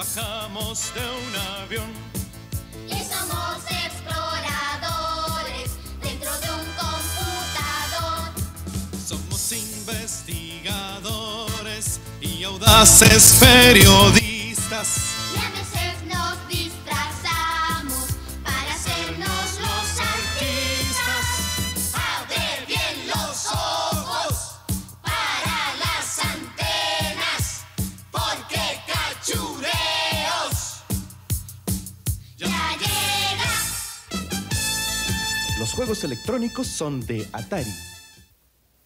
bajamos de un avión. Y somos exploradores dentro de un computador. Somos investigadores y audaces periodistas. Electrónicos son de Atari.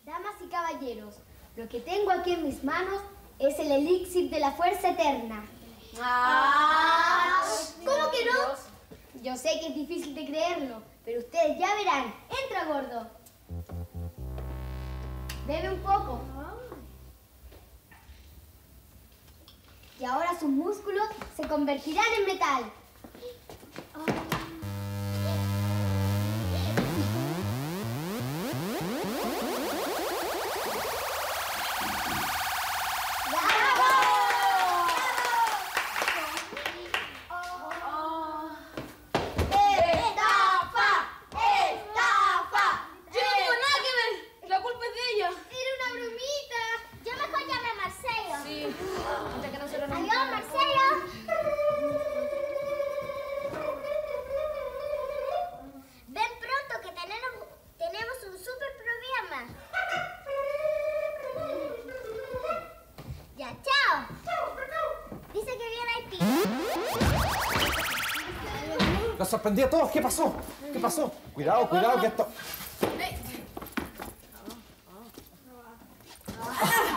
Damas y caballeros, lo que tengo aquí en mis manos es el elixir de la fuerza eterna. ¿Cómo que no? Yo sé que es difícil de creerlo, pero ustedes ya verán. Entra, gordo. Bebe un poco. Y ahora sus músculos se convertirán en metal. Sorprendí a todos. ¿Qué pasó? ¿Qué pasó? Cuidado, cuidado, que esto...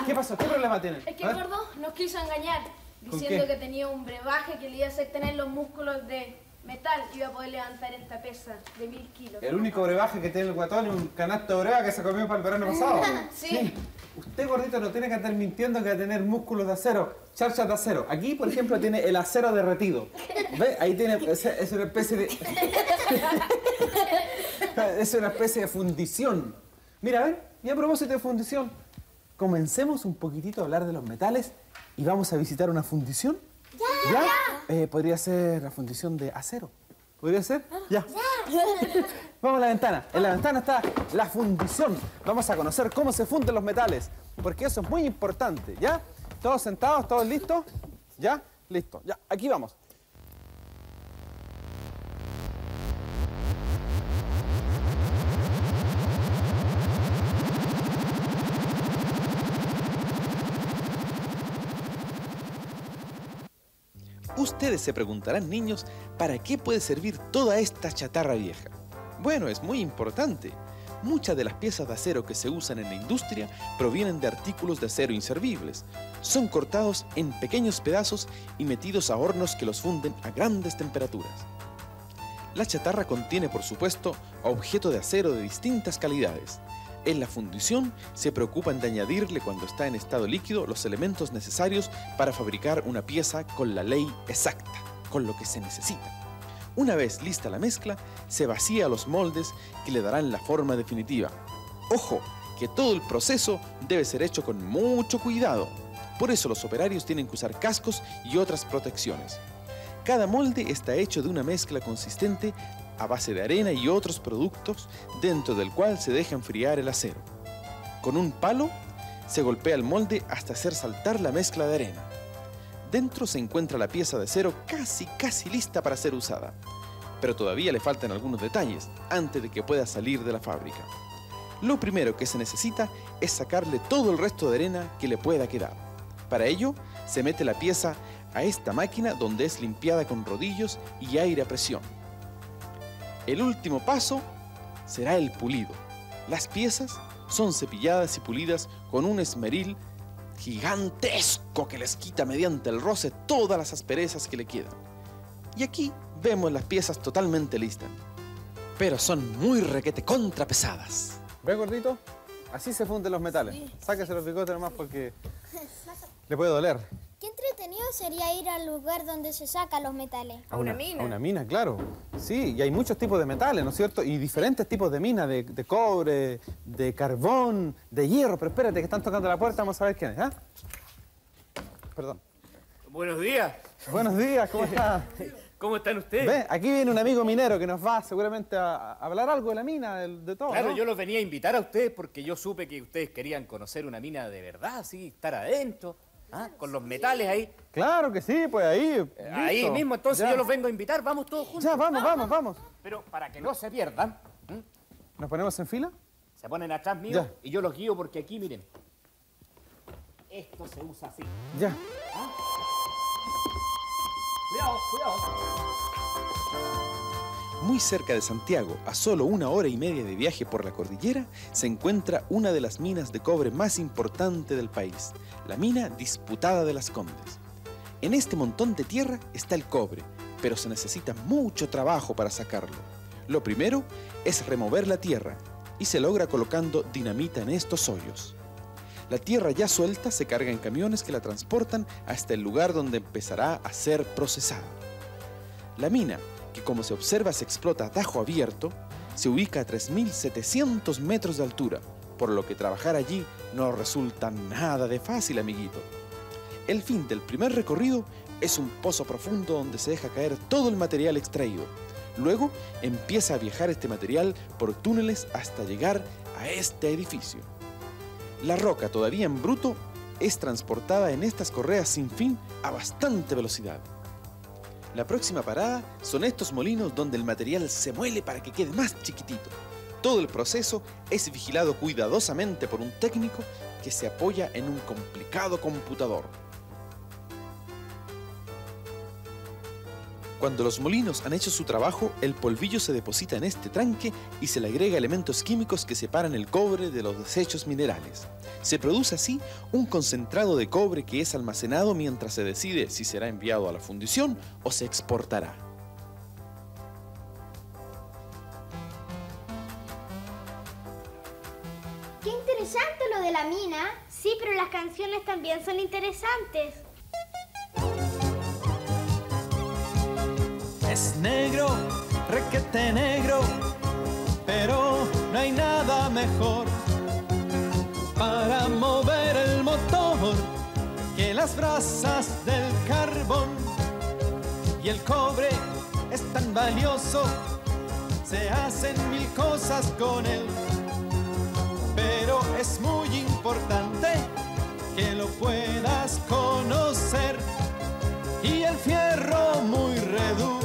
¿Qué pasó? ¿Qué problema tienen? Es que el gordo nos quiso engañar ¿Con diciendo que tenía un brebaje que le iba a hacer tener los músculos de metal y iba a poder levantar esta pesa de mil kilos. El único brebaje que tiene el guatón es un canasto de breva que se comió para el verano pasado. Sí. Usted, gordito, no tiene que estar mintiendo que va a tener músculos de acero, charchas de acero. Aquí, por ejemplo, tiene el acero derretido. ¿Ve? Ahí tiene, es, es una especie de... es una especie de fundición. Mira, a ver, y a propósito de fundición, comencemos un poquitito a hablar de los metales y vamos a visitar una fundición. ¿Ya? Eh, podría ser la fundición de acero. ¿Podría ser? Ya. Vamos a la ventana. En la ventana está la fundición. Vamos a conocer cómo se funden los metales. Porque eso es muy importante, ¿ya? ¿Todos sentados? ¿Todos listos? ¿Ya? Listo. Ya, aquí vamos. Ustedes se preguntarán, niños, ¿para qué puede servir toda esta chatarra vieja? Bueno, es muy importante. Muchas de las piezas de acero que se usan en la industria provienen de artículos de acero inservibles. Son cortados en pequeños pedazos y metidos a hornos que los funden a grandes temperaturas. La chatarra contiene, por supuesto, objeto de acero de distintas calidades. En la fundición se preocupan de añadirle cuando está en estado líquido los elementos necesarios para fabricar una pieza con la ley exacta, con lo que se necesita. Una vez lista la mezcla, se vacía los moldes que le darán la forma definitiva. Ojo, que todo el proceso debe ser hecho con mucho cuidado. Por eso los operarios tienen que usar cascos y otras protecciones. Cada molde está hecho de una mezcla consistente a base de arena y otros productos dentro del cual se deja enfriar el acero. Con un palo se golpea el molde hasta hacer saltar la mezcla de arena. Dentro se encuentra la pieza de acero casi casi lista para ser usada, pero todavía le faltan algunos detalles antes de que pueda salir de la fábrica. Lo primero que se necesita es sacarle todo el resto de arena que le pueda quedar. Para ello, se mete la pieza a esta máquina donde es limpiada con rodillos y aire a presión. El último paso será el pulido. Las piezas son cepilladas y pulidas con un esmeril gigantesco que les quita mediante el roce todas las asperezas que le quedan. Y aquí vemos las piezas totalmente listas. Pero son muy requete contrapesadas. ¿Ve, gordito? Así se funden los metales. Sáquese los bigotes nomás porque le puede doler. Sería ir al lugar donde se sacan los metales. A una mina. A una mina, claro. Sí, y hay muchos tipos de metales, ¿no es cierto? Y diferentes tipos de minas, de, de cobre, de carbón, de hierro. Pero espérate, que están tocando la puerta, vamos a ver quién es, ¿ah? perdón. Buenos días. Buenos días, ¿cómo está? ¿Cómo están ustedes? Ve, aquí viene un amigo minero que nos va seguramente a, a hablar algo de la mina, de, de todo. Claro, ¿no? yo los venía a invitar a ustedes porque yo supe que ustedes querían conocer una mina de verdad, sí, estar adentro, ¿ah? con los metales ahí. Claro que sí, pues ahí. Eh, Ahí mismo, entonces Ya. yo los vengo a invitar, vamos todos juntos. Ya, vamos, vamos, vamos. Pero para que no se pierdan. ¿Nos ponemos en fila? se ponen atrás mío Ya. y yo los guío porque aquí, miren, esto se usa así. Ya. Cuidado, cuidado. Muy cerca de Santiago, a solo una hora y media de viaje por la cordillera, se encuentra una de las minas de cobre más importantes del país, la mina disputada de las Condes. En este montón de tierra está el cobre, pero se necesita mucho trabajo para sacarlo. Lo primero es remover la tierra y se logra colocando dinamita en estos hoyos. La tierra ya suelta se carga en camiones que la transportan hasta el lugar donde empezará a ser procesada. La mina, que como se observa se explota a tajo abierto, se ubica a 3.700 metros de altura, por lo que trabajar allí no resulta nada de fácil, amiguito. El fin del primer recorrido es un pozo profundo donde se deja caer todo el material extraído. Luego empieza a viajar este material por túneles hasta llegar a este edificio. La roca todavía en bruto es transportada en estas correas sin fin a bastante velocidad. La próxima parada son estos molinos donde el material se muele para que quede más chiquitito. Todo el proceso es vigilado cuidadosamente por un técnico que se apoya en un complicado computador. Cuando los molinos han hecho su trabajo, el polvillo se deposita en este tranque y se le agrega elementos químicos que separan el cobre de los desechos minerales. Se produce así un concentrado de cobre que es almacenado mientras se decide si será enviado a la fundición o se exportará. Qué interesante lo de la mina. Sí, pero las canciones también son interesantes. Es negro, requete negro, pero no hay nada mejor para mover el motor que las brasas del carbón. Y el cobre es tan valioso, se hacen mil cosas con él. Pero es muy importante que lo puedas conocer. Y el fierro muy reduro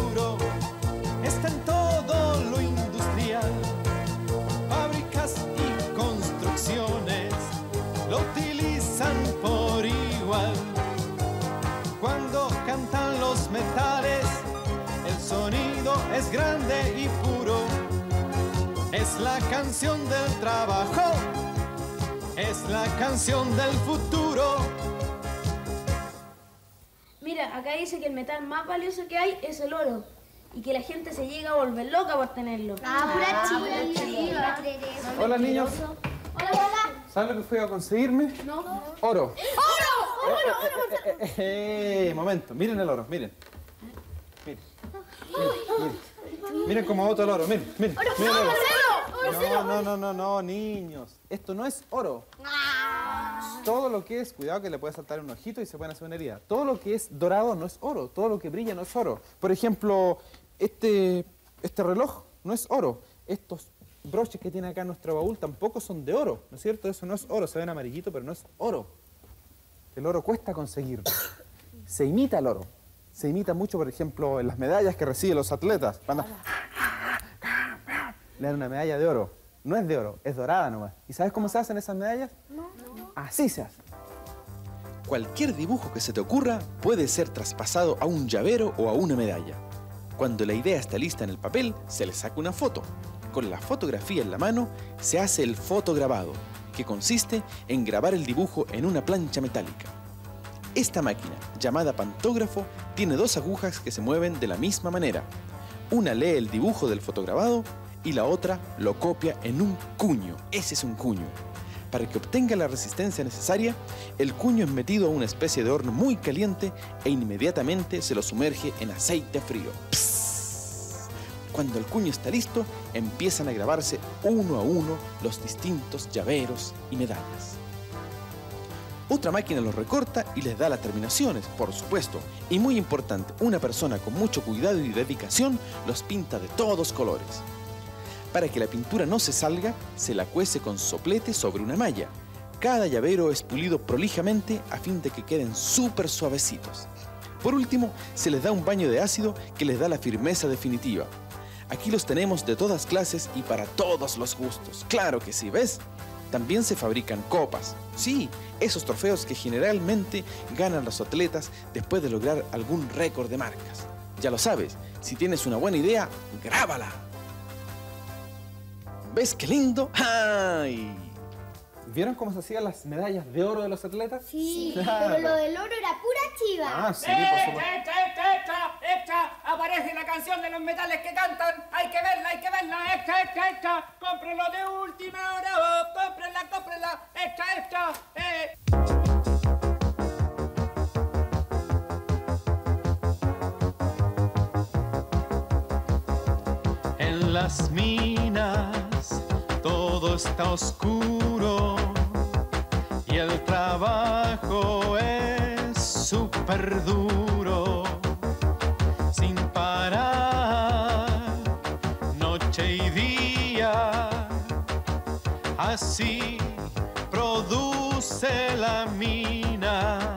es grande y puro. Es la canción del trabajo, es la canción del futuro. Mira, acá dice que el metal más valioso que hay es el oro. Y que la gente se llega a volver loca por tenerlo. Ah, pura chiva. Hola, niños. Hola, hola. ¿Saben lo que fui a conseguirme? No. Oro. ¡Oro! ¡Oro, oro! Eh, eh, eh, momento, miren el oro, miren. Miren, miren, miren. Cómo boto el oro, miren, miren. miren el oro. No, no, no, no, no, niños. Esto no es oro. Todo lo que es, cuidado que le puede saltar un ojito y se puede hacer una herida. Todo lo que es dorado no es oro. Todo lo que brilla no es oro. Por ejemplo, este, este reloj no es oro. Estos broches que tiene acá nuestro baúl tampoco son de oro, ¿no es cierto? Eso no es oro, se ven amarillito, pero no es oro. El oro cuesta conseguirlo. Se imita el oro. Se imita mucho, por ejemplo, en las medallas que reciben los atletas. Cuando le dan una medalla de oro. No es de oro, es dorada nomás. ¿Y sabes cómo se hacen esas medallas? Así se hacen. Cualquier dibujo que se te ocurra puede ser traspasado a un llavero o a una medalla. Cuando la idea está lista en el papel, se le saca una foto. Con la fotografía en la mano, se hace el fotograbado, que consiste en grabar el dibujo en una plancha metálica. Esta máquina, llamada pantógrafo, tiene dos agujas que se mueven de la misma manera. Una lee el dibujo del fotograbado y la otra lo copia en un cuño. Ese es un cuño. Para que obtenga la resistencia necesaria, el cuño es metido a una especie de horno muy caliente e inmediatamente se lo sumerge en aceite frío. Cuando el cuño está listo, empiezan a grabarse uno a uno los distintos llaveros y medallas. Otra máquina los recorta y les da las terminaciones, por supuesto. Y muy importante, una persona con mucho cuidado y dedicación los pinta de todos colores. Para que la pintura no se salga, se la cuece con soplete sobre una malla. Cada llavero es pulido prolijamente a fin de que queden súper suavecitos. Por último, se les da un baño de ácido que les da la firmeza definitiva. Aquí los tenemos de todas clases y para todos los gustos. Claro que sí, ¿ves? También se fabrican copas. Sí, esos trofeos que generalmente ganan los atletas después de lograr algún récord de marcas. Ya lo sabes, si tienes una buena idea, grábala. ¿Ves qué lindo? ¡Ay! ¿Vieron cómo se hacían las medallas de oro de los atletas? Sí, Claro. pero lo del oro era pura chiva. Ah, sí, por supuesto. ¡Extra, extra, extra! ¡Extra! Aparece la canción de los metales que cantan. Hay que verla, hay que verla. ¡Extra, extra, extra! ¡Cómprelo de última hora! oh, ¡Cómprela, cómprela! ¡Extra, extra! ¡Eh! En las minas todo está oscuro y el trabajo es súper duro. Sin parar, noche y día, así produce la mina.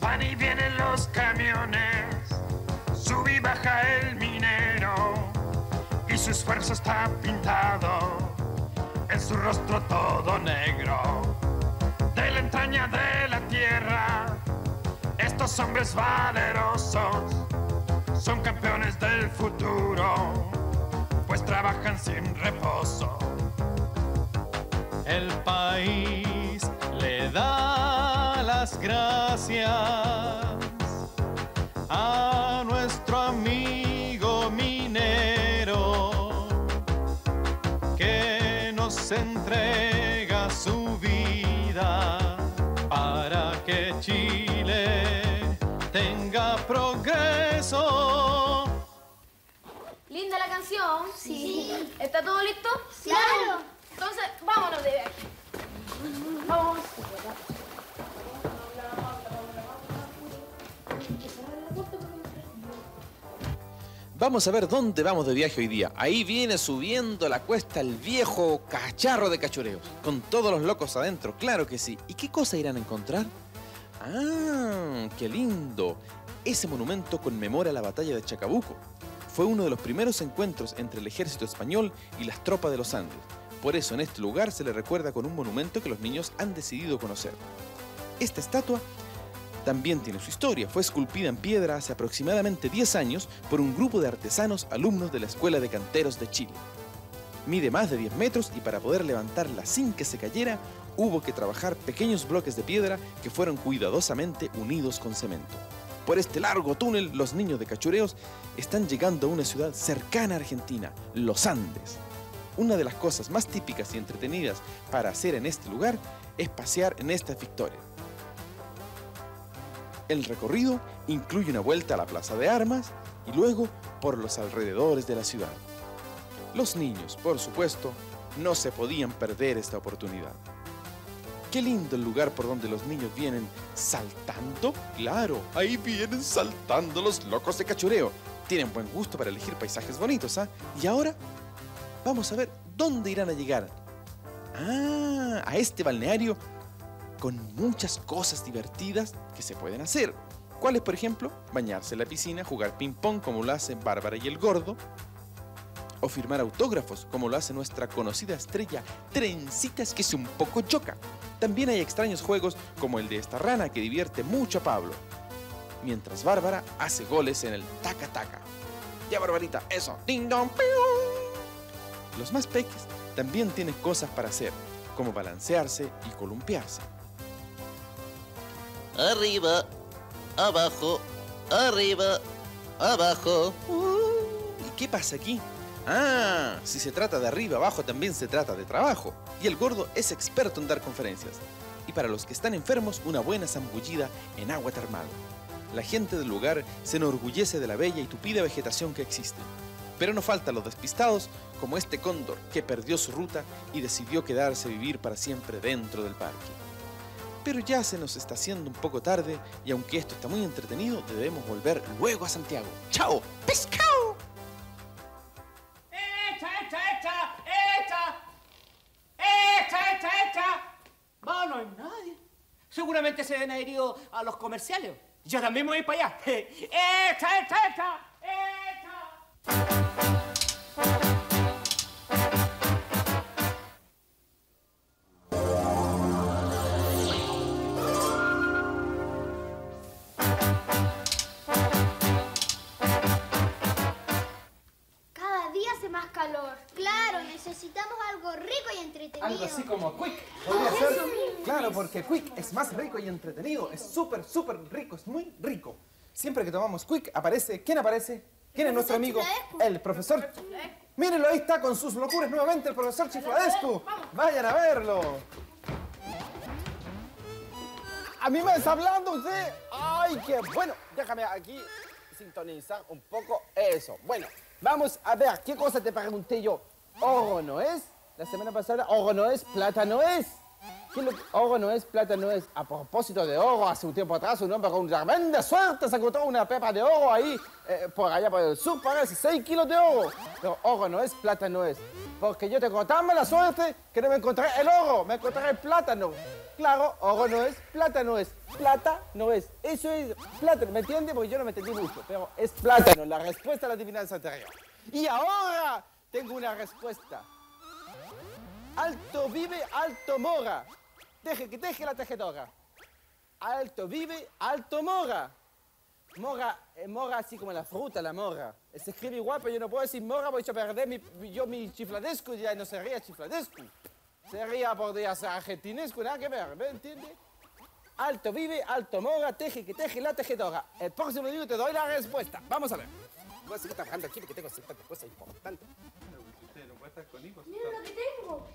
Van y vienen los camiones, su esfuerzo está pintado en su rostro todo negro. De la entraña de la tierra, estos hombres valerosos son campeones del futuro, pues trabajan sin reposo. El país le da las gracias Sí. ¿Está todo listo? Claro. Entonces, vámonos de viaje. Vamos. Vamos a ver dónde vamos de viaje hoy día. Ahí viene subiendo la cuesta el viejo cacharro de cachureos. Con todos los locos adentro, claro que sí. ¿Y qué cosa irán a encontrar? ¡Ah! ¡Qué lindo! Ese monumento conmemora la batalla de Chacabuco. Fue uno de los primeros encuentros entre el ejército español y las tropas de los Andes. Por eso en este lugar se le recuerda con un monumento que los niños han decidido conocer. Esta estatua también tiene su historia. Fue esculpida en piedra hace aproximadamente 10 años por un grupo de artesanos alumnos de la Escuela de Canteros de Chile. Mide más de 10 metros y para poder levantarla sin que se cayera, hubo que trabajar pequeños bloques de piedra que fueron cuidadosamente unidos con cemento. Por este largo túnel, los niños de Cachureos están llegando a una ciudad cercana a Argentina, Los Andes. Una de las cosas más típicas y entretenidas para hacer en este lugar es pasear en esta victoria. El recorrido incluye una vuelta a la Plaza de Armas y luego por los alrededores de la ciudad. Los niños, por supuesto, no se podían perder esta oportunidad. Qué lindo el lugar por donde los niños vienen saltando. Claro, ahí vienen saltando los locos de cachureo. Tienen buen gusto para elegir paisajes bonitos, ¿ah? Y ahora vamos a ver dónde irán a llegar. Ah, a este balneario con muchas cosas divertidas que se pueden hacer. ¿Cuáles, por ejemplo? Bañarse en la piscina, jugar ping-pong como lo hacen Bárbara y el Gordo, o firmar autógrafos como lo hace nuestra conocida estrella Trencitas que es un poco choca. También hay extraños juegos como el de esta rana que divierte mucho a Pablo, mientras Bárbara hace goles en el taca-taca. Ya, Barbarita, eso. Ding dong, piu. Los más peques también tienen cosas para hacer, como balancearse y columpiarse. Arriba, abajo, arriba, abajo. Uh, ¿Y qué pasa aquí? Ah, si se trata de arriba abajo también se trata de trabajo. Y el gordo es experto en dar conferencias. Y para los que están enfermos, una buena zambullida en agua termal. La gente del lugar se enorgullece de la bella y tupida vegetación que existe. Pero no faltan los despistados, como este cóndor que perdió su ruta y decidió quedarse a vivir para siempre dentro del parque. Pero ya se nos está haciendo un poco tarde y aunque esto está muy entretenido, debemos volver luego a Santiago. ¡Chao! ¡Pescao! Seguramente se ven herido a los comerciales. Yo también me voy para allá. Día hace más calor. Claro, necesitamos algo rico y entretenido. Algo así como Quick. Claro, porque Quick es más rico y entretenido. Es súper, súper rico. Es muy rico. Siempre que tomamos Quick, aparece. ¿Quién aparece? ¿Quién es nuestro amigo? El profesor. Mírenlo, ahí está con sus locuras nuevamente el profesor Chifladescu. Vayan a verlo. ¿A mí me está hablando usted? ¡Ay, qué bueno! Déjame aquí sintonizar un poco eso. Bueno, vamos a ver, ¿qué cosa te pregunté yo? ¿Oro no es? La semana pasada, ¿oro no es? ¿Plata no es? ¿Qué es lo que- oro no es, plata no es. A propósito de oro, hace un tiempo atrás un hombre con tremenda suerte se encontró una pepa de oro ahí, eh, por allá por el sur, parece, 6 kilos de oro. Pero oro no es, plata no es. Porque yo tengo tan mala suerte que no me encontré el oro, me encontré el plátano. Claro, oro no es, plata no es. Plata no es. Eso es plátano, ¿me entiende? Porque yo no me entendí mucho, pero es plátano, la respuesta a la adivinanza anterior. Y ahora tengo una respuesta. Alto vive, alto mora. Deje que deje la tejedora. Alto vive, alto mora. Mora, eh, mora así como la fruta, la mora. Eh, Se escribe igual, pero yo no puedo decir mora porque yo perdí mi, yo mi chifladesco y ya no sería chifladesco. Sería, podría ser argentinesco, nada que ver, ¿me entiende? Alto vive, alto mora, teje que teje la tejedora. El próximo día te doy la respuesta. Vamos a ver. Voy a seguir trabajando aquí porque tengo ciertas cosas importantes. Mira lo que tengo.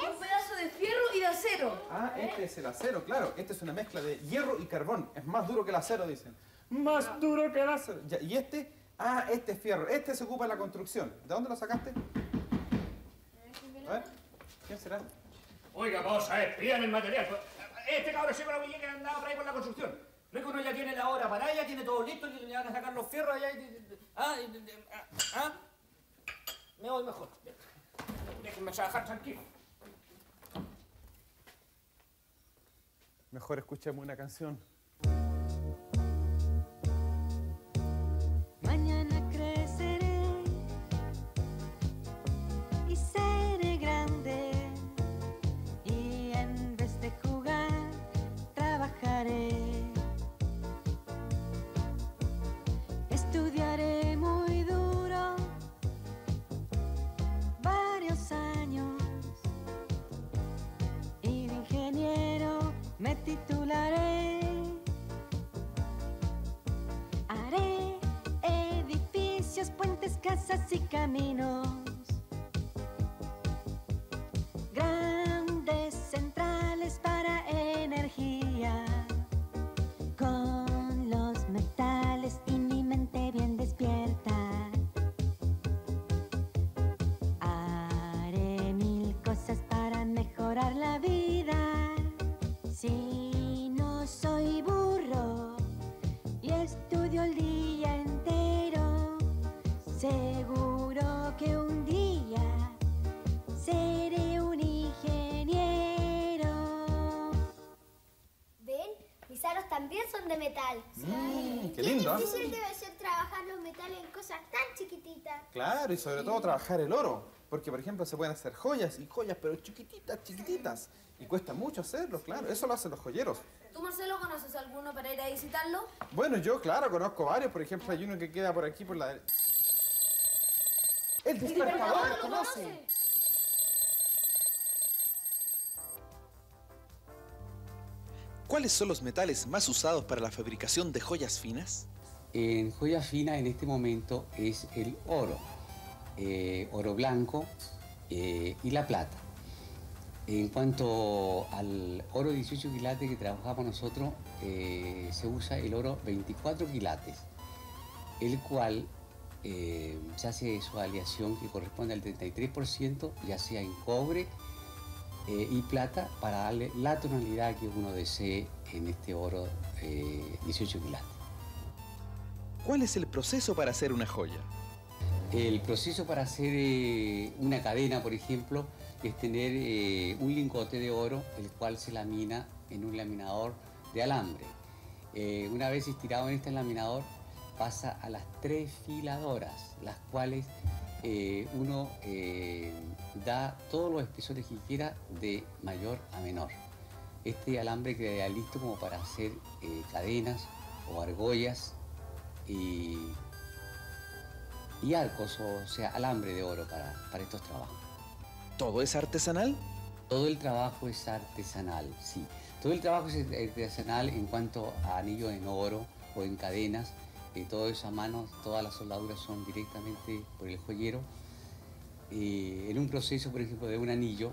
¿Qué es? Un pedazo de fierro y de acero. Ah, este es el acero, claro. Este es una mezcla de hierro y carbón. Es más duro que el acero, dicen. Más duro que el acero. Ya, y este, ah, este es fierro. Este se ocupa en la construcción. ¿De dónde lo sacaste? A ver, ¿quién será? Oiga, vos, a ver, pidan el material. Este cabrón siempre lo que andaba por ahí por la construcción. No es que uno ya tiene la hora para allá, tiene todo listo, le van a sacar los fierros allá y... Ah, y- y- ah, ah. Me voy mejor. Déjenme trabajar tranquilo. Mejor escuchemos una canción. Casas que un día seré un ingeniero. ¿Ven? Mis aros también son de metal. Mm, qué lindo, ¿eh? difícil debe ser trabajar los metales en cosas tan chiquititas. Claro, y sobre todo trabajar el oro. Porque, por ejemplo, se pueden hacer joyas y joyas, pero chiquititas, chiquititas. Y cuesta mucho hacerlo, claro. Eso lo hacen los joyeros. ¿Tú, Marcelo, conoces alguno para ir a visitarlo? Bueno, yo, claro, conozco varios. Por ejemplo, hay uno que queda por aquí, por la... dere- El despertador, ¿lo conoce? ¿Cuáles son los metales más usados para la fabricación de joyas finas? En joya fina en este momento es el oro, eh, oro blanco eh, y la plata. En cuanto al oro 18 quilates que trabajamos nosotros, eh, se usa el oro 24 quilates, el cual eh, se hace su aleación que corresponde al 33%, ya sea en cobre, eh, y plata para darle la tonalidad que uno desee en este oro eh, 18 quilates. ¿Cuál es el proceso para hacer una joya? El proceso para hacer eh, una cadena, por ejemplo, es tener eh, un lingote de oro, el cual se lamina en un laminador de alambre. Eh, una vez estirado en este laminador, pasa a las tres filadoras, las cuales eh, uno eh, da todos los espesores que quiera de mayor a menor. Este alambre queda listo como para hacer eh, cadenas o argollas y, y arcos, o sea, alambre de oro para, para estos trabajos. ¿Todo es artesanal? Todo el trabajo es artesanal, sí. Todo el trabajo es artesanal en cuanto a anillos en oro o en cadenas. Eh, todo eso a mano, todas las soldaduras son directamente por el joyero. Eh, en un proceso, por ejemplo, de un anillo,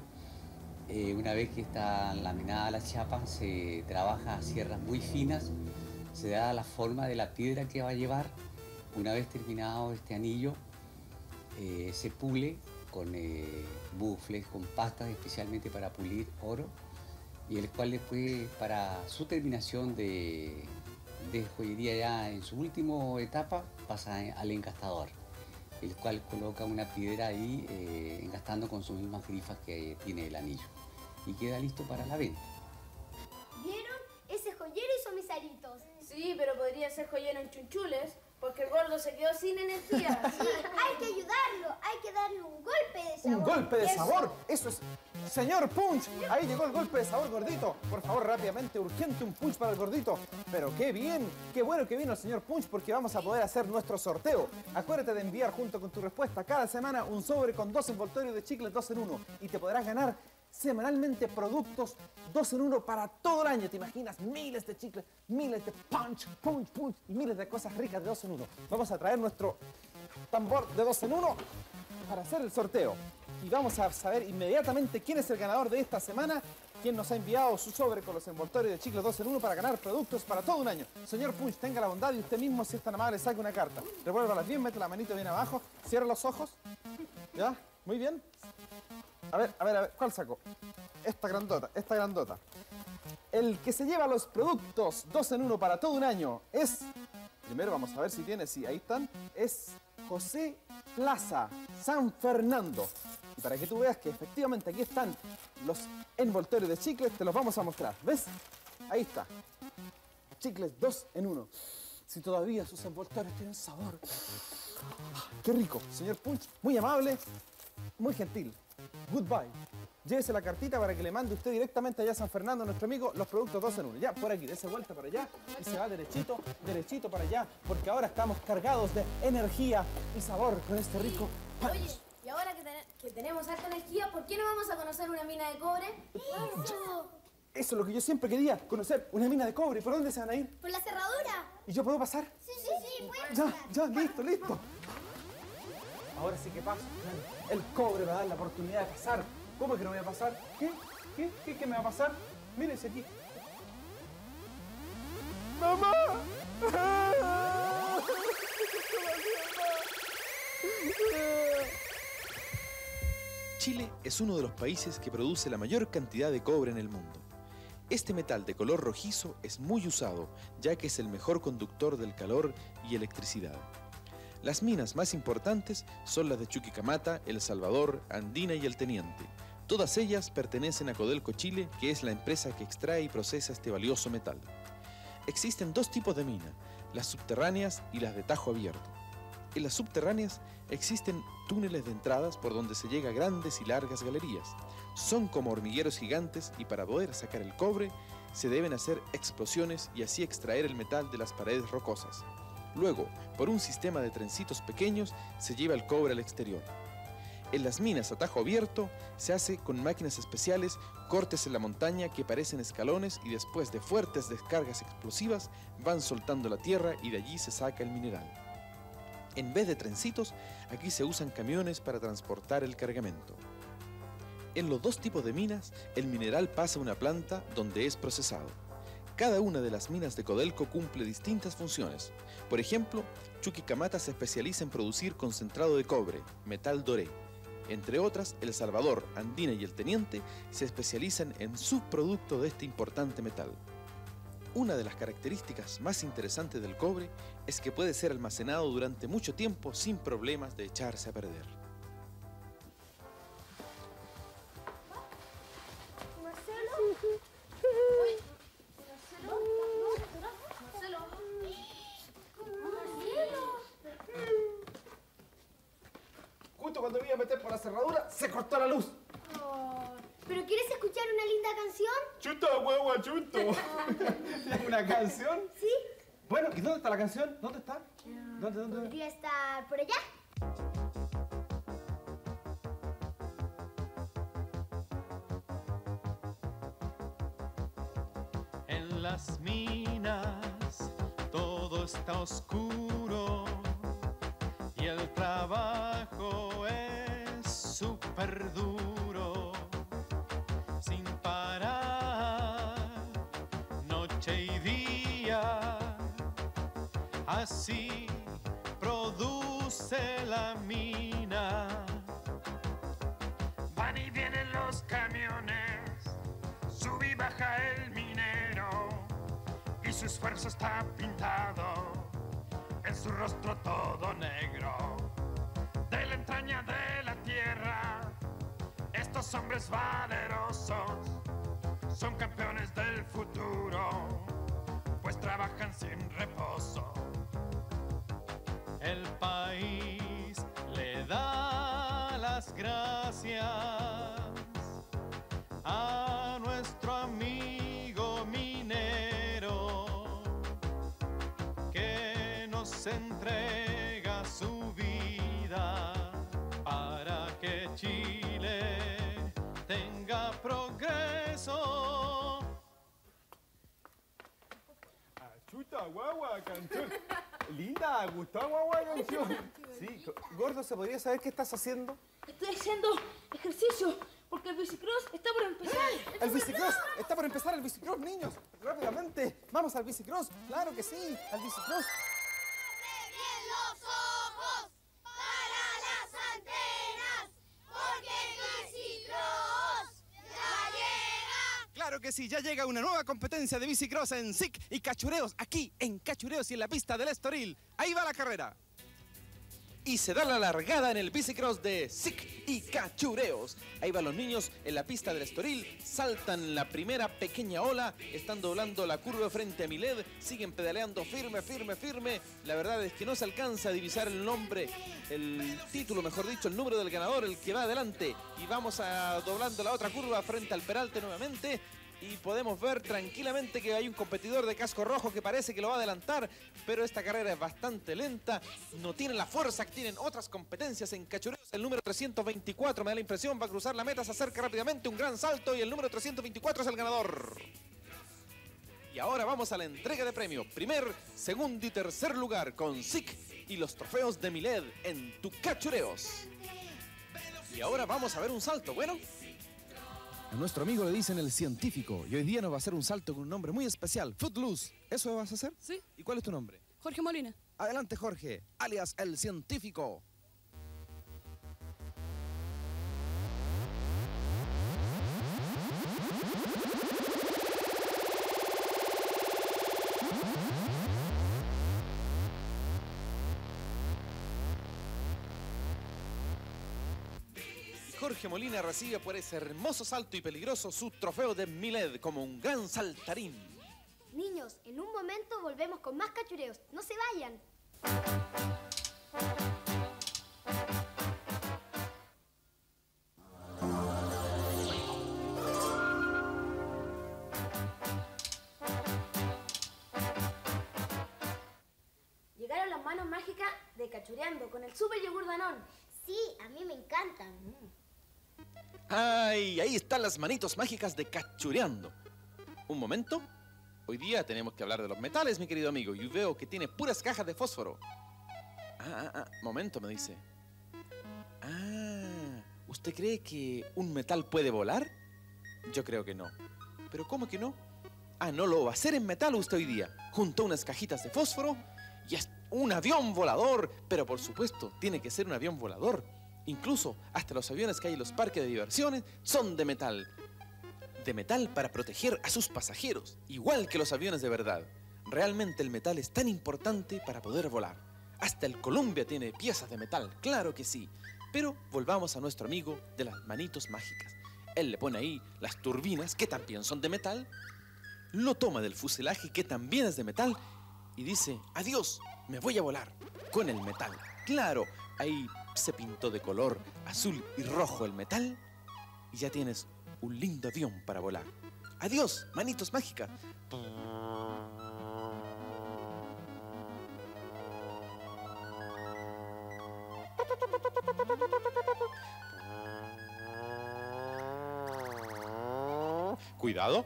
eh, una vez que está laminada la chapa, se trabaja a sierras muy finas, se da la forma de la piedra que va a llevar. Una vez terminado este anillo, eh, se pule con eh, bufles, con pastas especialmente para pulir oro, y el cual después, para su terminación de, de joyería ya en su última etapa, pasa al encastador, el cual coloca una piedra ahí eh, encastando con sus mismas grifas que tiene el anillo, y queda listo para la venta. ¿Vieron? Ese joyero hizo mis aritos. Sí, pero podría ser joyero en chunchules, porque el gordo se quedó sin energía. Sí, hay que ayudarlo, hay que darle un golpe de sabor. Un golpe de Eso. sabor. Eso es. Señor Punch, ahí llegó el golpe de sabor gordito. Por favor, rápidamente, urgente un punch para el gordito. Pero qué bien, qué bueno que vino el señor Punch porque vamos a poder hacer nuestro sorteo. Acuérdate de enviar junto con tu respuesta cada semana un sobre con dos envoltorios de chicles 2 en 1 y te podrás ganar semanalmente productos 2 en 1 para todo el año. ¿Te imaginas? Miles de chicles, miles de punch, punch, punch y miles de cosas ricas de 2 en 1. Vamos a traer nuestro tambor de 2 en 1 para hacer el sorteo. Y vamos a saber inmediatamente quién es el ganador de esta semana, quién nos ha enviado su sobre con los envoltorios de chicles 2 en 1 para ganar productos para todo un año. Señor Punch, tenga la bondad y usted mismo, si es tan amable, saque una carta. Revuélvalas bien, mete la manito bien abajo, cierra los ojos. ¿Ya? Muy bien. A ver, a ver, a ver, ¿cuál saco? Esta grandota, esta grandota. El que se lleva los productos 2 en 1 para todo un año es. Primero vamos a ver si tiene, sí, ahí están. Es José Plaza, San Fernando. Y para que tú veas que efectivamente aquí están los envoltorios de chicles, te los vamos a mostrar. ¿Ves? Ahí está. Chicles 2 en 1. Si todavía sus envoltorios tienen sabor. Qué rico, señor Punch. Muy amable, muy gentil. Goodbye. Llévese la cartita para que le mande usted directamente allá a San Fernando, nuestro amigo, los productos 2 en 1. Ya, por aquí, dése vuelta para allá y se va derechito, derechito para allá, porque ahora estamos cargados de energía y sabor con este rico punch. Oye, y ahora que, ten- que tenemos alta energía, ¿por qué no vamos a conocer una mina de cobre? Eso. Eso es lo que yo siempre quería, conocer una mina de cobre. ¿Por dónde se van a ir? ¿Por la cerradura? ¿Y yo puedo pasar? Sí, sí, sí, puede Ya, ya, listo, listo. Ahora sí que paso. El cobre me va a dar la oportunidad de pasar. ¿Cómo es que no voy a pasar? ¿Qué? ¿Qué? ¿Qué, qué me va a pasar? Mírense aquí. ¡Mamá! Chile es uno de los países que produce la mayor cantidad de cobre en el mundo. Este metal de color rojizo es muy usado, ya que es el mejor conductor del calor y electricidad. Las minas más importantes son las de Chuquicamata, El Salvador, Andina y El Teniente. Todas ellas pertenecen a Codelco Chile, que es la empresa que extrae y procesa este valioso metal. Existen dos tipos de mina, las subterráneas y las de tajo abierto. En las subterráneas existen túneles de entradas por donde se llega a grandes y largas galerías. Son como hormigueros gigantes y para poder sacar el cobre se deben hacer explosiones y así extraer el metal de las paredes rocosas. Luego, por un sistema de trencitos pequeños, se lleva el cobre al exterior. En las minas a tajo abierto se hace con máquinas especiales cortes en la montaña que parecen escalones y después de fuertes descargas explosivas van soltando la tierra y de allí se saca el mineral. En vez de trencitos, aquí se usan camiones para transportar el cargamento. En los dos tipos de minas, el mineral pasa a una planta donde es procesado. Cada una de las minas de Codelco cumple distintas funciones. Por ejemplo, Chuquicamata se especializa en producir concentrado de cobre, metal doré. Entre otras, El Salvador, Andina y El Teniente se especializan en subproducto de este importante metal. Una de las características más interesantes del cobre es que puede ser almacenado durante mucho tiempo sin problemas de echarse a perder. Rostro todo negro. De la entraña de la tierra, estos hombres valerosos son campeones del futuro, pues trabajan sin reposo. El país le da las gracias guagua, canción. Linda, gustó guagua canción. Sí, gordo, ¿se podría saber qué estás haciendo? Estoy haciendo ejercicio porque el bicicross está por empezar. El bicicross, está por empezar el bicicross, niños. Rápidamente, vamos al bicicross. Claro que sí, al bicicross. los ojos para las antenas, porque el bicicross ya llega. Claro que sí, ya llega una nueva competencia de bicicross en SIC y cachureos, aquí en Cachureos y en la pista del Estoril. Ahí va la carrera. Y se da la largada en el bicicross de SIC y Cachureos. Ahí van los niños en la pista del Estoril, saltan la primera pequeña ola, están doblando la curva frente a Miled, siguen pedaleando firme, firme, firme. La verdad es que no se alcanza a divisar el nombre, el título, mejor dicho, el número del ganador, el que va adelante. Y vamos a doblando la otra curva frente al Peralte nuevamente. Y podemos ver tranquilamente que hay un competidor de casco rojo que parece que lo va a adelantar, pero esta carrera es bastante lenta, no tienen la fuerza que tienen otras competencias en cachureos. El número 324 me da la impresión, va a cruzar la meta, se acerca rápidamente, un gran salto y el número 324 es el ganador. Y ahora vamos a la entrega de premio. Primer, segundo y tercer lugar con SIC y los trofeos de Miled en tu cachureos. Y ahora vamos a ver un salto, bueno. A nuestro amigo le dicen el científico y hoy día nos va a hacer un salto con un nombre muy especial, Footloose. ¿Eso vas a hacer? Sí. ¿Y cuál es tu nombre? Jorge Molina. Adelante, Jorge, alias el científico. Jorge Molina recibe por ese hermoso salto y peligroso su trofeo de Miled como un gran saltarín. Niños, en un momento volvemos con más cachureos. No se vayan. Llegaron las manos mágicas de Cachureando con el super yogur Danón. Sí, a mí me encantan. ¡Ay! Ahí están las manitos mágicas de Cachureando. Un momento. Hoy día tenemos que hablar de los metales, mi querido amigo. Y veo que tiene puras cajas de fósforo. Ah, ah, ah. Momento, me dice. Ah, ¿usted cree que un metal puede volar? Yo creo que no. ¿Pero cómo que no? Ah, no lo va a hacer en metal usted hoy día. Junto a unas cajitas de fósforo y es un avión volador. Pero por supuesto, tiene que ser un avión volador. Incluso hasta los aviones que hay en los parques de diversiones son de metal. De metal para proteger a sus pasajeros, igual que los aviones de verdad. Realmente el metal es tan importante para poder volar. Hasta el Columbia tiene piezas de metal, claro que sí. Pero volvamos a nuestro amigo de las manitos mágicas. Él le pone ahí las turbinas, que también son de metal. Lo toma del fuselaje, que también es de metal. Y dice, adiós, me voy a volar con el metal. Claro, ahí se pintó de color azul y rojo el metal. Y ya tienes un lindo avión para volar. Adiós, manitos mágicas. Cuidado.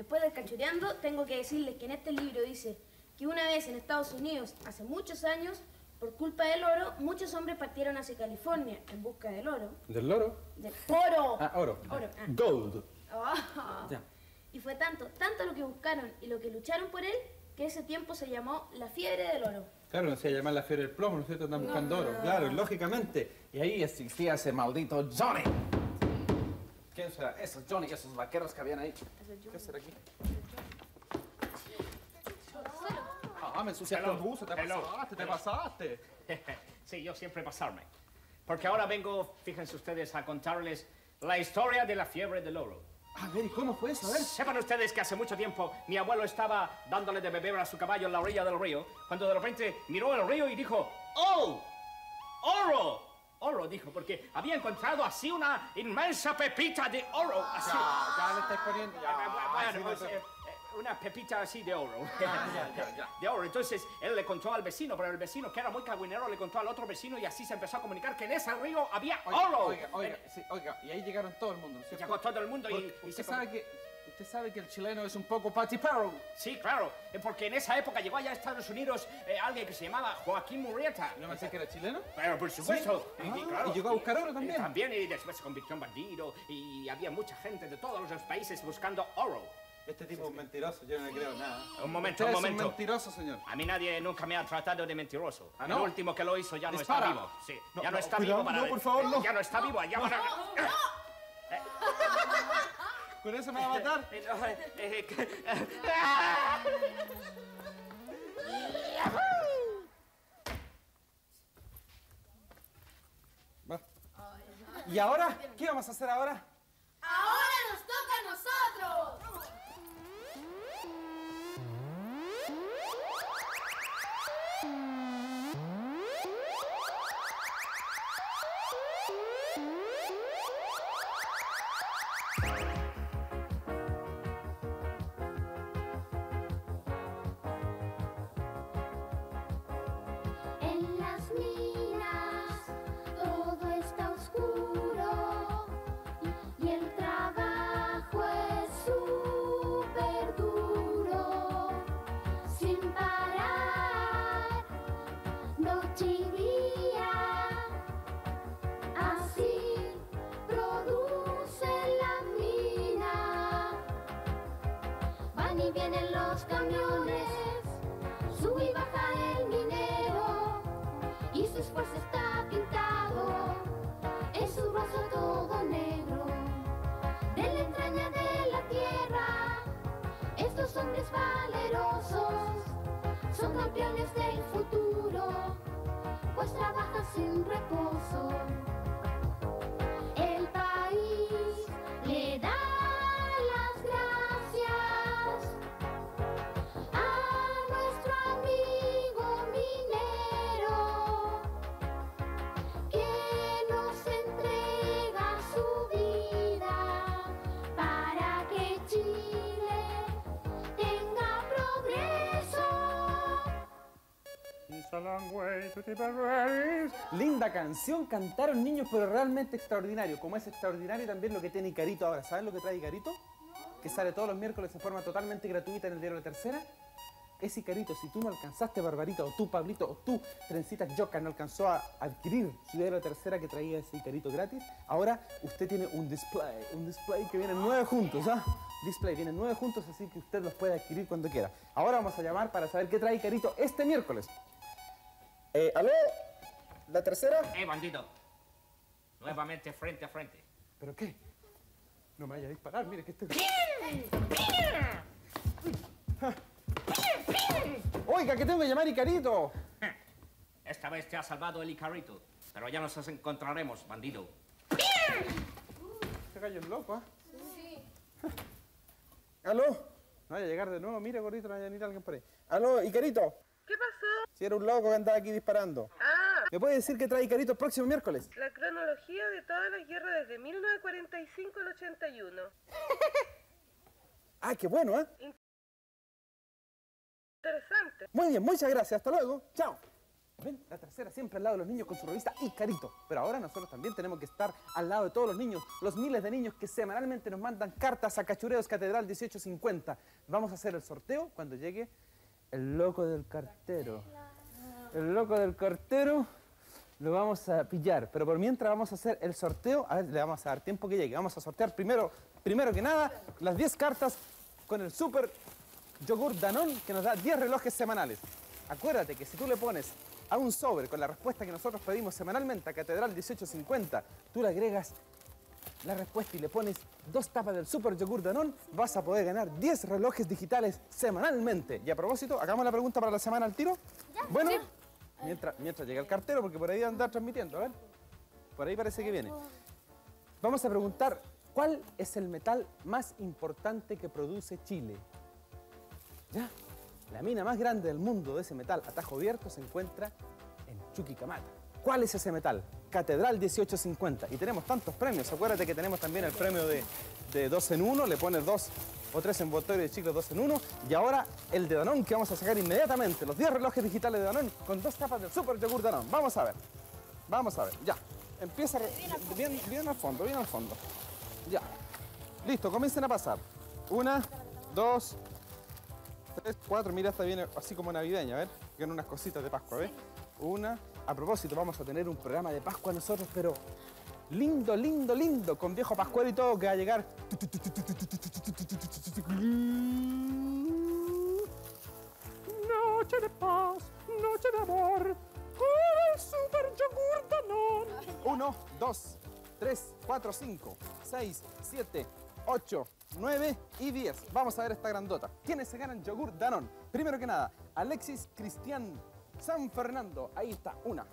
Después del cachureando, tengo que decirles que en este libro dice que una vez en Estados Unidos, hace muchos años, por culpa del oro, muchos hombres partieron hacia California en busca del oro. ¿Del loro? Del oro. Ah, oro. Oro, ah. Gold. Ah. Ya. Y fue tanto, tanto lo que buscaron y lo que lucharon por él, que ese tiempo se llamó la fiebre del oro. Claro, no se llama la fiebre del plomo, ¿no es cierto? Están buscando oro. Claro, lógicamente. Y ahí existía ese maldito Johnny. ¿Quién será? Esos Johnny, esos vaqueros que habían ahí. ¿Qué será aquí? Ah, me ensuciaste los buzos, te Hello. pasaste, te Hello. pasaste. sí, yo siempre pasarme. Porque ahora vengo, fíjense ustedes, a contarles la historia de la fiebre del oro. A ver, ¿y cómo fue eso? A ver. Sepan ustedes que hace mucho tiempo mi abuelo estaba dándole de beber a su caballo en la orilla del río, cuando de repente miró el río y dijo, ¡Oh! ¡Oro! Oro, dijo, porque había encontrado así una inmensa pepita de oro. Así. Ya, ya le estáis poniendo. Ya, Bueno, pues, eh, una pepita así de oro. Ya, ya, ya. De oro. Entonces él le contó al vecino, pero el vecino, que era muy cagüinero, le contó al otro vecino y así se empezó a comunicar que en ese río había Oiga, oro. Oiga, oiga, sí, oiga, y ahí llegaron todo el mundo. Llegó todo el mundo y- Porque y usted se- sabe que usted sabe que el chileno es un poco patipero. Sí, claro, eh, porque en esa época llegó allá a Estados Unidos eh, alguien que se llamaba Joaquín Murrieta. ¿No pensé que era chileno? Pero por supuesto. Sí. Y, y Ah, claro, y llegó a buscar oro también. eh, también, y después se convirtió en bandido. Y había mucha gente de todos los países buscando oro. Este tipo es mentiroso, yo no le creo nada. Un momento, Usted un es momento. mentiroso, señor. A mí nadie nunca me ha tratado de mentiroso. ¿Ah, no? El último que lo hizo ya no Dispara. está vivo. Sí, No, ya no, no, está cuidado, vivo para no, por favor, no. Ya no está vivo, ya para... ¿Con eso me va a matar? Eh, eh, eh. ¿Y ahora? ¿Qué vamos a hacer? ¡Ahora campeones del futuro, pues trabajan sin reposo. Linda canción, cantaron niños, pero realmente extraordinario. Como es extraordinario también lo que tiene Icarito ahora. ¿Saben lo que trae Icarito? Que sale todos los miércoles de forma totalmente gratuita en el diario La Tercera. ese Icarito, si tú no alcanzaste, Barbarita, o tú, Pablito, o tú, Trencita Yoka, no alcanzó a adquirir su diario tercera que traía ese Icarito gratis, ahora usted tiene un display, un display que vienen nueve juntos, ¿ah? Display, vienen nueve juntos, así que usted los puede adquirir cuando quiera. Ahora vamos a llamar para saber qué trae Icarito este miércoles. Eh, ¿Aló? ¿La tercera? ¡Eh, bandido! Nuevamente frente a frente. ¿Pero qué? No me vaya a disparar, mire que estoy... Oiga, que tengo que llamar Icarito. Esta vez te ha salvado el Icarito, pero ya nos encontraremos, bandido. Este gallo es loco, ¿ah? Sí. ¿Aló? No vaya a llegar de nuevo, mire, gordito, no vaya a venir alguien por ahí. ¿Aló, Icarito? ¿Qué pasó? Si era un loco que andaba aquí disparando. Ah, ¿Me puede decir qué trae Icarito el próximo miércoles? la cronología de todas las guerras desde 1945 al 81. Ah, qué bueno, ¿eh? Interesante. Muy bien, muchas gracias. Hasta luego. Chao. Ven, la tercera siempre al lado de los niños con su revista Icarito. Pero ahora nosotros también tenemos que estar al lado de todos los niños, los miles de niños que semanalmente nos mandan cartas a Cachureos Catedral 1850. Vamos a hacer el sorteo cuando llegue el loco del cartero. El loco del cartero lo vamos a pillar. Pero por mientras vamos a hacer el sorteo. A ver, le vamos a dar tiempo que llegue. Vamos a sortear primero, primero que nada, las 10 cartas con el super yogur Danón que nos da 10 relojes semanales. Acuérdate que si tú le pones a un sobre con la respuesta que nosotros pedimos semanalmente a Catedral 1850, tú le agregas la respuesta y le pones dos tapas del super yogur Danón, vas a poder ganar 10 relojes digitales semanalmente. Y a propósito, hagamos la pregunta para la semana al tiro. Bueno, mientras, mientras llega el cartero, porque por ahí anda transmitiendo, a ver. Por ahí parece que viene. Vamos a preguntar, ¿cuál es el metal más importante que produce Chile? ¿Ya? La mina más grande del mundo de ese metal a tajo abierto se encuentra en Chuquicamata. ¿Cuál es ese metal? Catedral 1850. Y tenemos tantos premios. Acuérdate que tenemos también el premio de, de 2 en 1. Le pones dos o tres envoltorios de chicos 2 en 1. Y ahora el de Danón que vamos a sacar inmediatamente. Los 10 relojes digitales de Danón con dos tapas del super yogur Danón. Vamos a ver. Vamos a ver. Ya. Empieza bien, bien al fondo, bien al fondo. Ya. Listo, comiencen a pasar. Una, dos, tres, cuatro. Mira, esta viene así como navideña, a ver. Vienen unas cositas de Pascua, ¿ves? Una. A propósito, vamos a tener un programa de Pascua nosotros, pero lindo, lindo, lindo, con viejo Pascual y todo que va a llegar. Noche de paz, noche de amor, con el super yogur Danone. Uno, dos, tres, cuatro, cinco, seis, siete, ocho, nueve y diez. Vamos a ver esta grandota. ¿Quiénes se ganan yogur Danone? Primero que nada, Alexis Cristian San Fernando. Ahí está, una.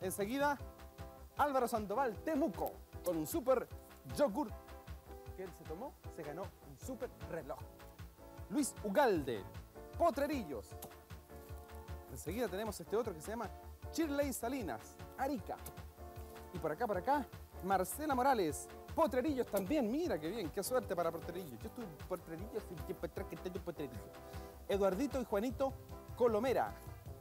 Enseguida, Álvaro Sandoval Temuco con un super yogur que él se tomó, se ganó un super reloj. Luis Ugalde, Potrerillos. Enseguida tenemos este otro que se llama Shirley Salinas, Arica. Y por acá, por acá, Marcela Morales, Potrerillos también. Mira qué bien, qué suerte para Potrerillos. Yo estuve en Potrerillos y que en Potrerillos. Eduardito y Juanito Colomera,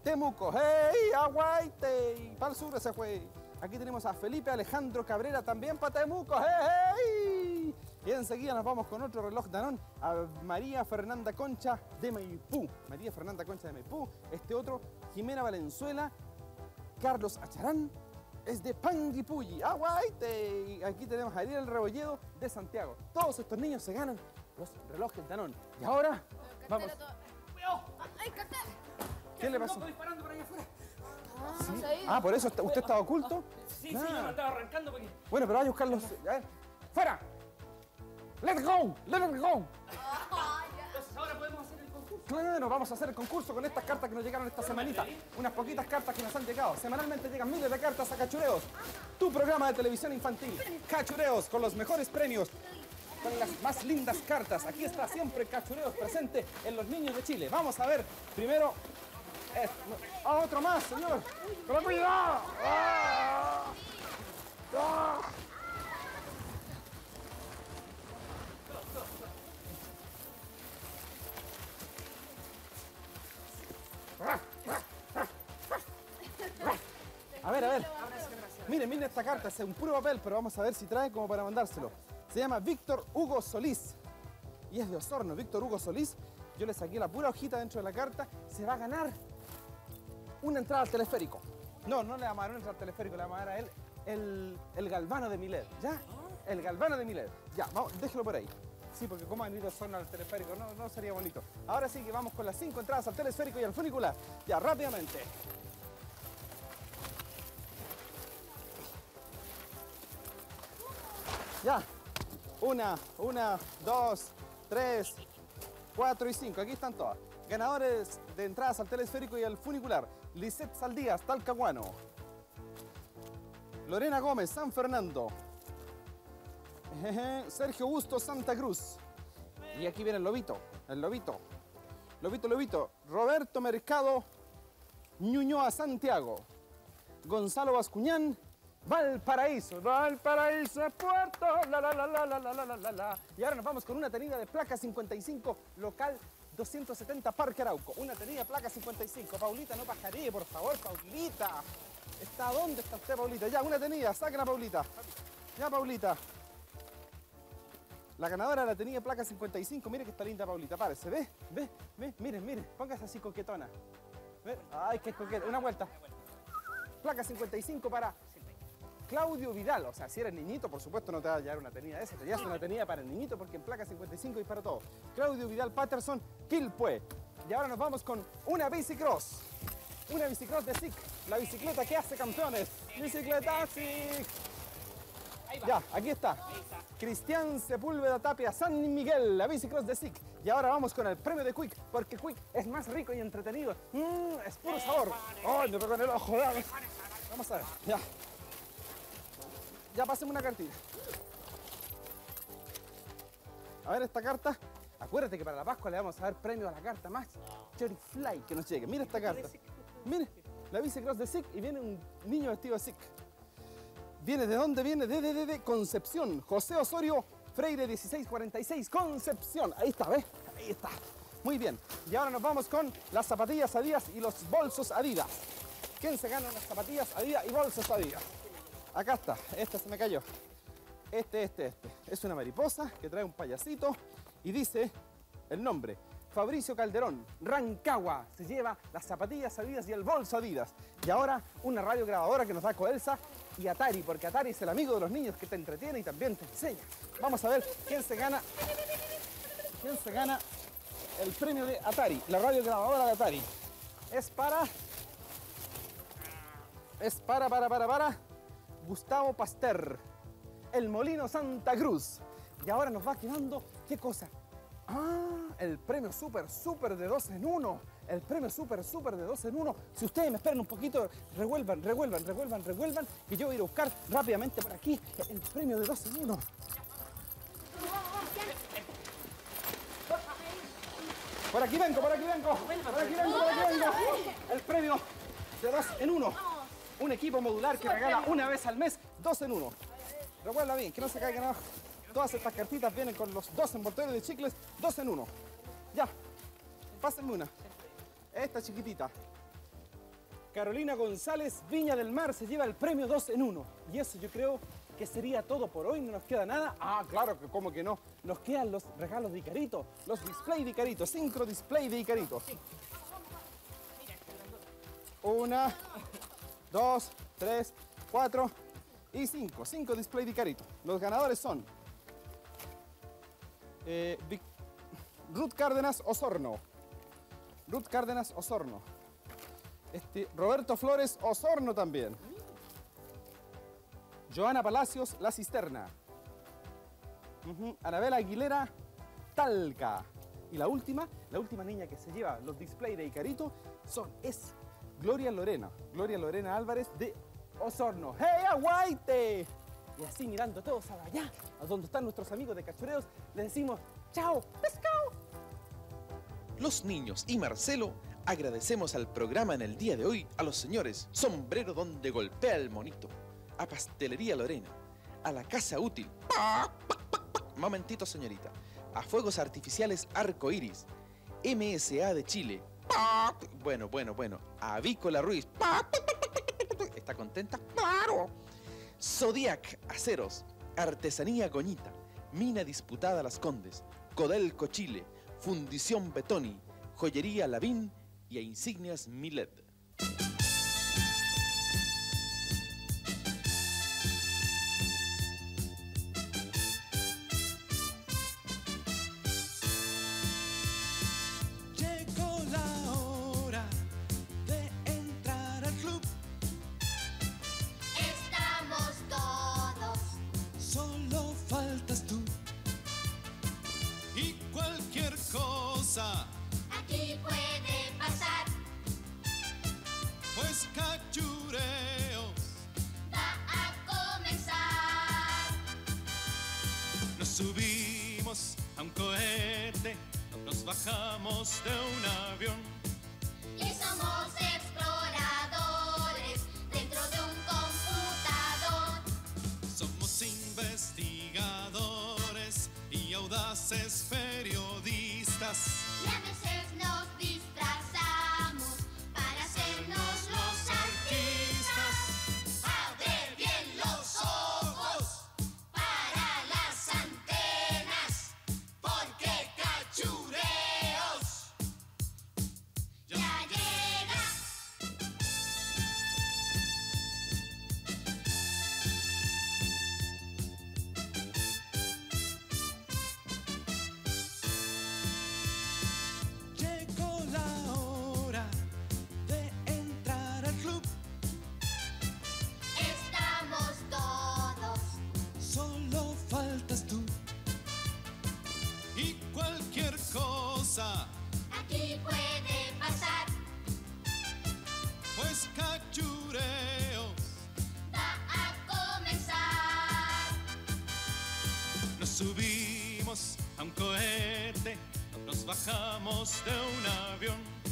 Temuco, ¡hey! ¡Aguaite! Para el sur ese fue. Aquí tenemos a Felipe Alejandro Cabrera también para Temuco, ¡hey! hey! Y enseguida nos vamos con otro reloj Danón a María Fernanda Concha de Maipú. María Fernanda Concha de Maipú. Este otro, Jimena Valenzuela, Carlos Acharán, es de Panguipulli, Aguaite. Y aquí tenemos a Ariel Rebolledo de Santiago. Todos estos niños se ganan los relojes Danón. Y ahora, vamos. ¡Ay, cartel! ¿Qué le pasó? Disparando por allá afuera. Sí. Ah, por eso está- usted estaba oculto. Sí, sí, Ah. yo lo estaba arrancando porque... Bueno, pero vaya a buscarlos. A ver. ¡Fuera! ¡Let's go! ¡Let's go! Entonces ahora podemos hacer el concurso. Claro, vamos a hacer el concurso con estas cartas que nos llegaron esta semanita. Unas poquitas cartas que nos han llegado. Semanalmente llegan miles de cartas a Cachureos. Tu programa de televisión infantil. Cachureos con los mejores premios. Con las más lindas cartas. Aquí está siempre Cachureos presente en los niños de Chile. Vamos a ver primero. Eh, no, ah, otro más, señor. ¡Con cuidado! ¡Ah! ¡Ah! A ver, a ver. Miren, miren esta carta, es un puro papel, pero vamos a ver si trae como para mandárselo. Se llama Víctor Hugo Solís. Y es de Osorno, Víctor Hugo Solís. yo le saqué la pura hojita dentro de la carta, se va a ganar una entrada al teleférico. No, no le una entrada al teleférico, le vamos a él el, el galvano de Milet, ¿ya? El galvano de Milet. Ya, vamos, déjelo por ahí. Sí, porque como han ido zona al teleférico, no, no sería bonito. Ahora sí que vamos con las cinco entradas al teleférico y al funicular. Ya, rápidamente. Ya. Una, una, dos, tres, cuatro y cinco. Aquí están todas. Ganadores de entradas al telesférico y al funicular. Lisette Saldías, Talcahuano. Lorena Gómez, San Fernando. Sergio Busto, Santa Cruz. Y aquí viene el lobito, el lobito. Lobito, lobito. Roberto Mercado, Ñuñoa, Santiago. Gonzalo Bascuñán, Valparaíso. Valparaíso, Puerto, la la la la la la la la. Y ahora nos vamos con una tenida de placa 55, local 270 Parque Arauco. Una tenida de placa 55. Paulita, no pajaré, por favor, Paulita. ¿Está dónde está usted, Paulita? Ya, una tenida, saquen a Paulita. Ya, Paulita. La ganadora la tenía placa 55. Mire que está linda Paulita, párese. ¿Ve? ¿Ve? ¿Ve? Miren, miren. Póngase así coquetona. ¿Ve? Ay, qué coqueta. Una vuelta. Placa 55 para Claudio Vidal. O sea, si eres niñito, por supuesto no te va a llevar una tenida esa. Te llevas una tenida para el niñito porque en placa 55 y para todo. Claudio Vidal Patterson, Quilpue. Y ahora nos vamos con una bicicross. Una bicicross de SIC. La bicicleta que hace campeones. Bicicleta SIC. Ya, aquí está. Cristian Sepúlveda Tapia, San Miguel, la bicicross de SIC. Y ahora vamos con el premio de Quick, porque Quick es más rico y entretenido. Mmm, es puro sabor. ¡Ay, me pegó en el ojo! Vamos a ver, ya. Ya pasemos una cartita. A ver esta carta. Acuérdate que para la Pascua le vamos a dar premio a la carta más Fly que nos llegue. Mira esta carta. Mire, la bicicross de SIC y viene un niño vestido de SIC. ¿Viene de dónde viene? De, de, de, de Concepción. José Osorio, Freire 1646, Concepción. Ahí está, ¿ves? Ahí está. Muy bien. Y ahora nos vamos con las zapatillas Adidas y los bolsos Adidas. ¿Quién se gana las zapatillas Adidas y bolsos Adidas? Acá está. Este se me cayó. Este, este, este. Es una mariposa que trae un payasito y dice el nombre. Fabricio Calderón, Rancagua, se lleva las zapatillas Adidas y el bolso Adidas. Y ahora una radio grabadora que nos da Coelsa y Atari, porque Atari es el amigo de los niños que te entretiene y también te enseña. Vamos a ver quién se gana. ¿Quién se gana el premio de Atari? La radio grabadora de Atari. Es para. Es para, para, para, para. Gustavo Pasteur. El Molino Santa Cruz. Y ahora nos va quedando. ¿Qué cosa? Ah, el premio súper, súper de dos en uno. El premio súper, súper de dos en uno. Si ustedes me esperan un poquito, revuelvan, revuelvan, revuelvan, revuelvan, que yo voy a ir a buscar rápidamente por aquí el premio de dos en uno. Por aquí vengo, por aquí vengo. Por aquí vengo, por aquí vengo. El premio de dos en uno. Un equipo modular que regala una vez al mes dos en uno. Recuerda bien, que no se caigan abajo. Todas estas cartitas vienen con los dos envoltorios de chicles, dos en uno. Ya, pásenme una. Esta chiquitita. Carolina González, Viña del Mar, se lleva el premio dos en uno. Y eso yo creo que sería todo por hoy, no nos queda nada. Ah, claro que como que no. Nos quedan los regalos de Icarito, los display de Icarito, sincro display de Icarito. Una, dos, tres, cuatro y cinco. Cinco display de Icarito. Los ganadores son eh, Ruth Cárdenas Osorno. Ruth Cárdenas Osorno. Este, Roberto Flores Osorno también. Joana Palacios La Cisterna. Ujú, Anabela Aguilera Talca. Y la última, la última niña que se lleva los displays de Icarito son, es Gloria Lorena. Gloria Lorena Álvarez de Osorno. ¡Hey, aguaite! Y así mirando todos allá, a donde están nuestros amigos de cachureos, les decimos ¡Chao! ¡Pescado! Los niños y Marcelo agradecemos al programa en el día de hoy a los señores Sombrero donde golpea el monito, a Pastelería Lorena, a la Casa Útil. Momentito, señorita. A Fuegos Artificiales Arco Iris, MSA de Chile. Bueno, bueno, bueno. Avícola Ruiz. ¿Está contenta? ¡Claro! Zodiac Aceros, Artesanía Goñita, Mina Disputada Las Condes, Codelco Chile, Fundición Betoni, Joyería Lavín y a Insignias Milet. Bajamos de un avión.